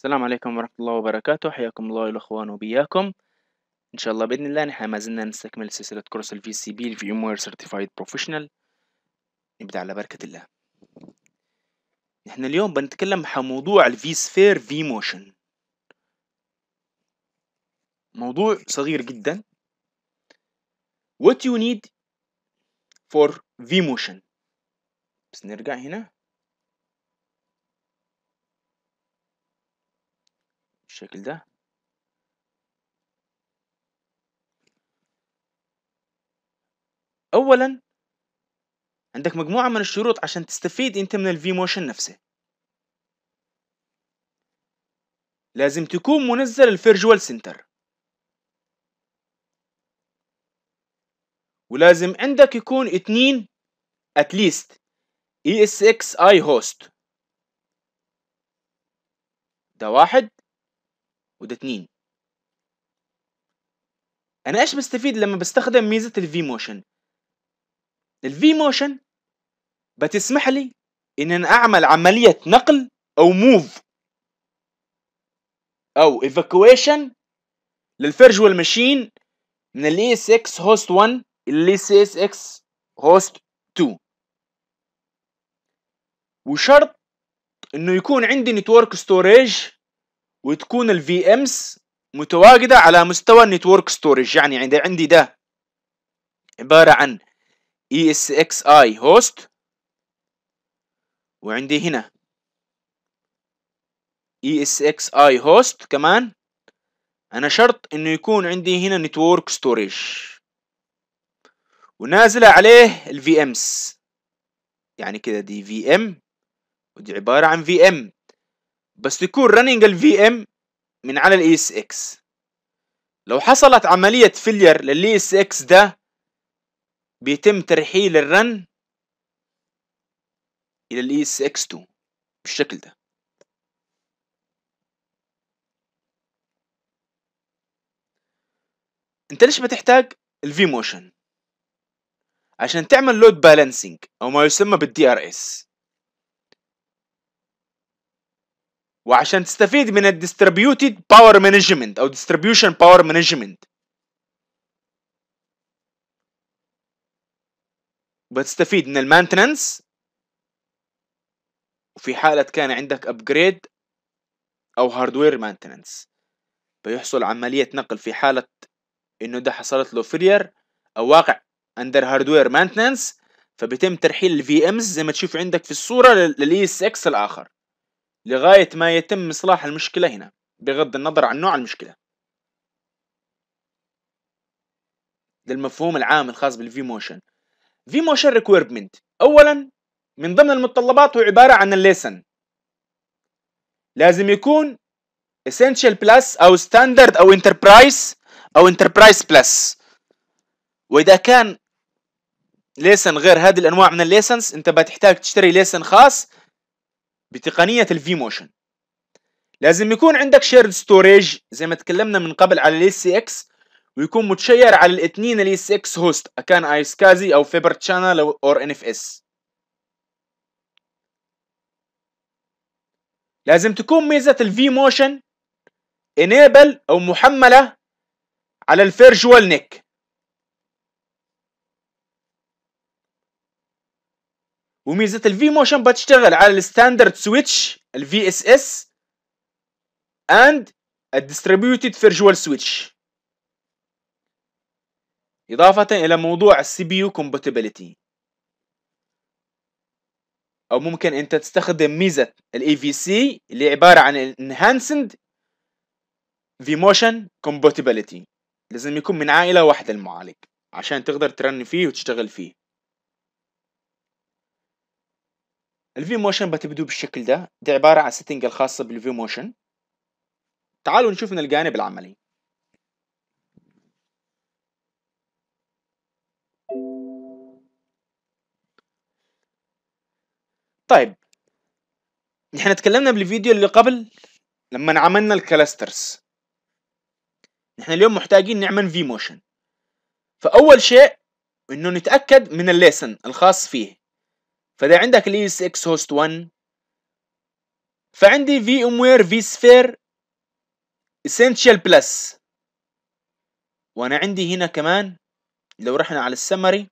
السلام عليكم ورحمة الله وبركاته. حياكم الله الأخوان وبياكم. إن شاء الله بإذن الله نحن ما زلنا نستكمل سلسلة course بي ال VMware Certified Professional نبدأ على بركة الله. نحن اليوم بنتكلم عن موضوع vSphere vMotion موضوع صغير جدا. What you need for vMotion. بس نرجع هنا. بالشكل ده. اولا عندك مجموعة من الشروط عشان تستفيد أنت من ال vMotion نفسه. لازم تكون منزل ال virtual center. ولازم عندك يكون اتنين at least ESXi host ده واحد. وده اتنين. أنا إيش بستفيد لما بستخدم ميزة ال vMotion ال vMotion بتسمح لي إن أنا أعمل عملية نقل أو move أو evacuation لل virtual machine من ال ESX host 1 لل ESX host 2 وشرط إنه يكون عندي network storage وتكون ال VMs متواجدة على مستوى ال network storage يعني عندي ده عبارة عن ESXi host وعندي هنا ESXi host كمان. أنا شرط إنه يكون عندي هنا network storage ونازلة عليه ال VMs يعني كده VM ودي عبارة عن VM بس تكون running ال VM من على ال ESX لو حصلت عملية failure لل ESX ده بيتم ترحيل ال run إلى ال ESX 2 بالشكل ده. انت ليش بتحتاج ال vMotion عشان تعمل load balancing أو ما يسمى بال DRS وعشان تستفيد من ال distributed power management أو distribution power management بتستفيد من ال maintenance وفي حالة كان عندك upgrade أو hardware maintenance بيحصل عملية نقل في حالة إنه ده حصلت له failure أو واقع under hardware maintenance فبيتم ترحيل ال VMs زي ما تشوف عندك في الصورة لل ESX الآخر. لغاية ما يتم إصلاح المشكلة هنا بغض النظر عن نوع المشكلة. ده المفهوم العام الخاص بال vMotion vMotion requirement أولا من ضمن المتطلبات هو عبارة عن ال license. لازم يكون essential plus أو standard أو enterprise أو enterprise plus. وإذا كان license غير هذه الأنواع من ال license أنت بتحتاج تشتري license خاص بتقنية ال vMotion لازم يكون عندك shared storage زي ما تكلمنا من قبل على ال ESX ويكون مت share على الاثنين ال ESX host كان iSCSI أو Fibre Channel أو NFS لازم تكون ميزة ال vMotion enable أو محملة على ال virtual NIC. وميزة ال vMotion بتشتغل على ال standard switch ال VSS and ال distributed virtual switch إضافة إلى موضوع ال CPU compatibility. أو ممكن أنت تستخدم ميزة ال EVC اللي عبارة عن enhanced vMotion compatibility. لازم يكون من عائلة واحدة المعالج عشان تقدر ت run فيه وتشتغل فيه. ال vMotion بتبدو بالشكل ده. دي عبارة عن ال setting الخاصة بال vMotion تعالوا نشوف من الجانب العملي. طيب. نحن تكلمنا بالفيديو اللي قبل لما عملنا ال clusters. نحن اليوم محتاجين نعمل vMotion فأول شيء إنه نتأكد من ال license الخاص فيه. فده عندك ال ESX host 1 فعندي VMware vSphere Essentials Plus وأنا عندي هنا كمان لو رحنا على السمري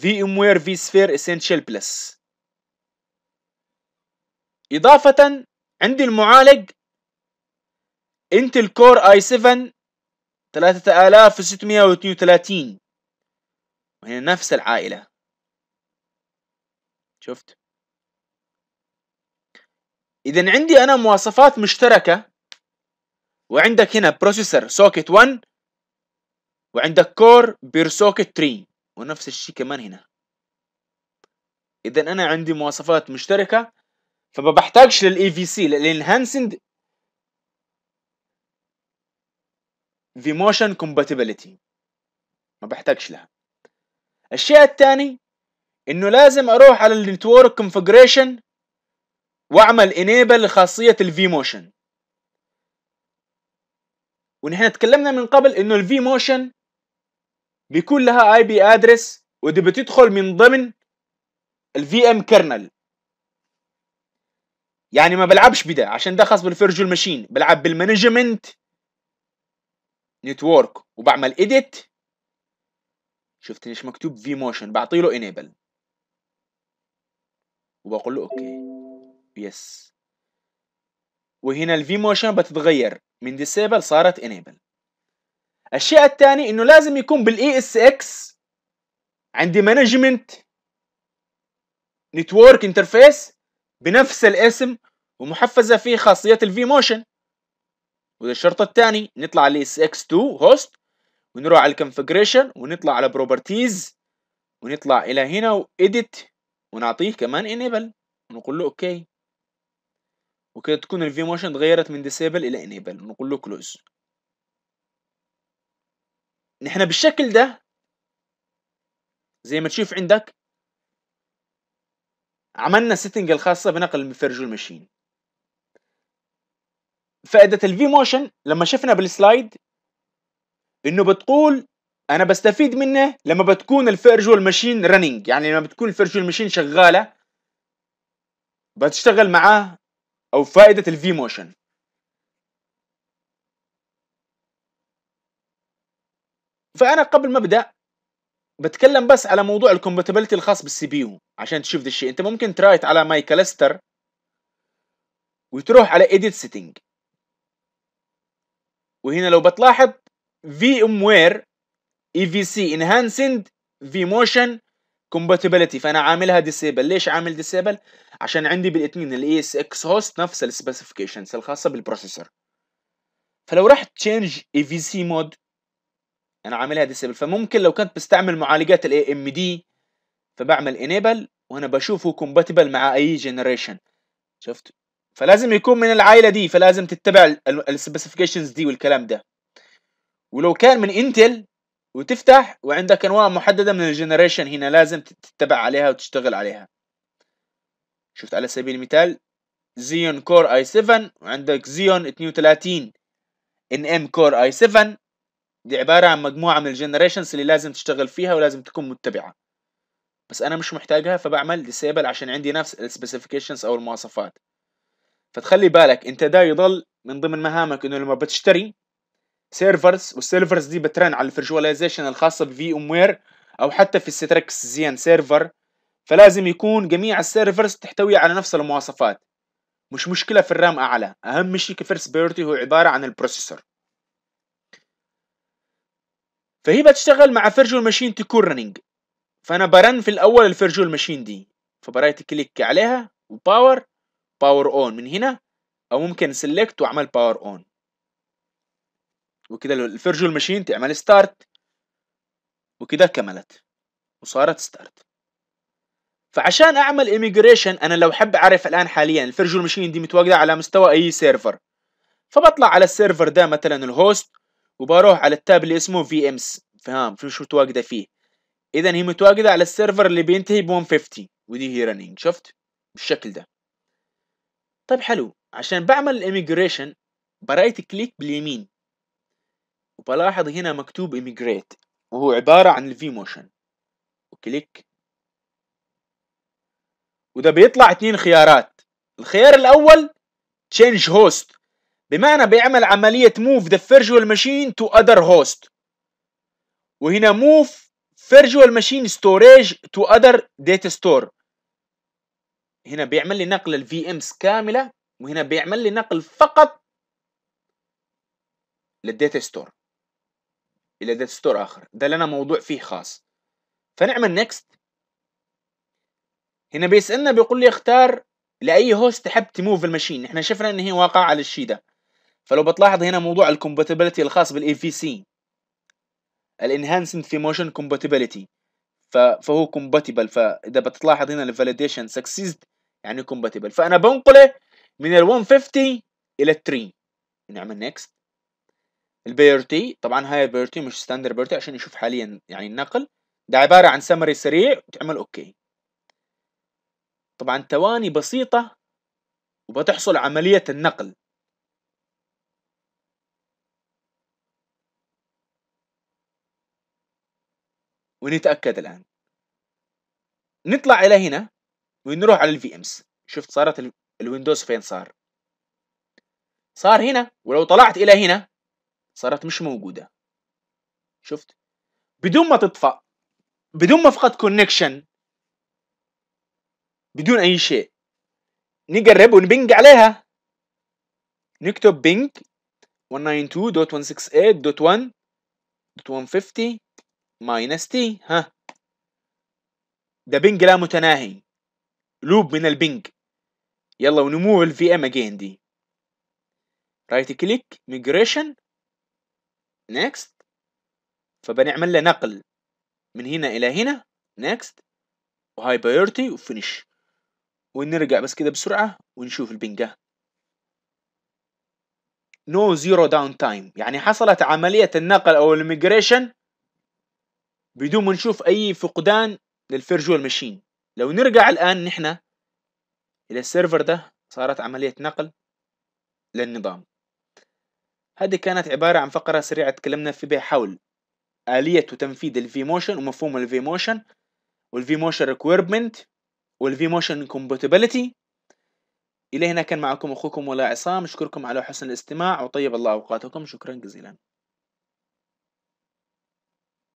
VMware vSphere Essentials Plus اضافة عندي المعالج Intel Core i7 3632 وهي نفس العائلة. شفت؟ إذا عندي أنا مواصفات مشتركة وعندك هنا processor socket 1 وعندك core per socket 3 ونفس الشيء كمان هنا. إذا أنا عندي مواصفات مشتركة فما بحتاجش لل EVC لل enhanced vMotion compatibility ما بحتاجش لها. الشيء الثاني إنه لازم أروح على ال network configuration وأعمل enable لخاصيه ال vMotion ونحن تكلمنا من قبل إنه ال vMotion بيكون لها IP address ودي بتدخل من ضمن ال VMkernel يعني ما بلعبش بده عشان ده خاص بال virtual machine. بلعب بال management network وبعمل edit شفت ليش مكتوب؟ vMotion بعطي له enable وبقول له okay yes وهنا ال vMotion بتتغير. من disable صارت enable الشيء الثاني إنه لازم يكون بال ESX عندي management network interface بنفس الاسم ومحملة فيه خاصية ال vMotion وده الشرط الثاني نطلع على ESX 2 host ونروح على ال configuration ونطلع على properties ونطلع إلى هنا و edit ونعطيه كمان enable ونقول له okay وكده تكون ال vMotion تغيرت من disable إلى enable ونقول له close نحن بالشكل ده زي ما تشوف عندك عملنا setting الخاصة بنقل ال virtual machine فائدة ال vMotion لما شفنا بال slide إنه بتقول أنا بستفيد منه لما بتكون ال virtual machine running يعني لما بتكون ال virtual machine شغالة بتشتغل معاه أو فائدة ال vMotion فأنا قبل ما أبدأ بتكلم بس على موضوع ال compatibility الخاص بال CPU عشان تشوف ده الشيء. أنت ممكن ت right على my cluster وتروح على edit setting. وهنا لو بتلاحظ في ام وير اي في سي انهانسند في موشن كومباتيبلتي فأنا عاملها disable ليش عامل disable عشان عندي بالاثنين ال ESX host نفس ال specifications الخاصة بال processor فلو رحت change EVC mode أنا عاملها disable فممكن لو كنت بستعمل معالجات ال AMD فبعمل enable وأنا بشوفه compatible مع أي generation شفت؟ فلازم يكون من العائلة دي فلازم تتبع ال specifications دي والكلام ده. ولو كان من Intel وتفتح وعندك أنواع محددة من ال generation هنا لازم تتبع عليها وتشتغل عليها. شفت على سبيل المثال Xeon Core i7 وعندك Xeon 32 nm Core i7 دي عبارة عن مجموعة من ال generations اللي لازم تشتغل فيها ولازم تكون متبعة. بس أنا مش محتاجها فبعمل disable عشان عندي نفس ال specifications أو المواصفات. فتخلي بالك أنت دا يضل من ضمن مهامك إنه لما بتشتري servers وال servers دي بت run على ال virtualization الخاصة ب VMware أو حتى في Citrix XenServer فلازم يكون جميع ال servers تحتوي على نفس المواصفات. مش مشكلة في ال RAM أعلى. أهم شيء ك first priority هو عبارة عن ال processor. فهي بتشتغل مع virtual machine تكون running فأنا ب run في الأول ال virtual machine دي. فب right click عليها و power power on من هنا أو ممكن select وأعمل power on وكده ال virtual machine تعمل start وكده كملت وصارت start فعشان أعمل migration أنا لو حب أعرف الآن حاليا ال virtual machine دي متواجدة على مستوى أي server فبطلع على ال server ده مثلا ال host وبروح على ال tab اللي اسمه VMs فهم في شو متواجدة فيه؟ اذا هي متواجدة على ال server اللي بينتهي ب 150 ودي هي running شفت؟ بالشكل ده. طيب حلو عشان بعمل ال migration ب right click باليمين. وبلاحظ هنا مكتوب migrate وهو عبارة عن ال vMotion و click. وده بيطلع اتنين خيارات. الخيار الأول change host. بمعنى بيعمل عملية move the virtual machine to other host. وهنا move virtual machine storage to other data store. هنا بيعمل لي نقل ال VMs كاملة وهنا بيعمل لي نقل فقط لل data store إلى data store آخر. ده لنا موضوع فيه خاص. فنعمل next هنا بيسألنا بيقول لي اختار لأي host تحب ت move ال machine. إحنا شفنا إن هي واقعة على الشي ده. فلو بتلاحظ هنا موضوع ال compatibility الخاص بال EVC ال enhancement vMotion compatibility فهو compatible فإذا بتلاحظ هنا ال validation succeeded يعني compatible فأنا بنقله من ال 150 إلى ال 3 نعمل next ال priority طبعا high ال priority مش standard priority عشان نشوف حاليا يعني النقل. ده عبارة عن سمري سريع وتعمل OK طبعا ثواني بسيطة وبتحصل عملية النقل. ونتأكد الآن. نطلع إلى هنا ونروح على ال VMs شفت صارت ال Windows فين صار؟ صار هنا ولو طلعت إلى هنا صارت مش موجودة. شفت؟ بدون ما تطفى بدون ما افقد connection بدون أي شيء. نقرب ون ping عليها. نكتب ping 192.168.1.150 minus t ها. ده ping لا متناهي. loop من ال ping يلا ون move ال VM again دي. right click migration next فبنعمل له نقل من هنا إلى هنا. next و high priority و finish. ونرجع بس كده بسرعة ونشوف ال ping. no zero down time يعني حصلت عملية النقل أو ال migration بدون ما نشوف أي فقدان لل virtual machine. لو نرجع الآن نحن إلى ال server ده صارت عملية نقل للنظام. هذه كانت عبارة عن فقرة سريعة تكلمنا في بها حول آلية وتنفيذ ال vMotion ومفهوم ال vMotion وال vMotion requirement وال vMotion compatibility إلى هنا كان معكم أخوكم ولاء عصام. أشكركم على حسن الاستماع وطيب الله أوقاتكم. شكرا جزيلا.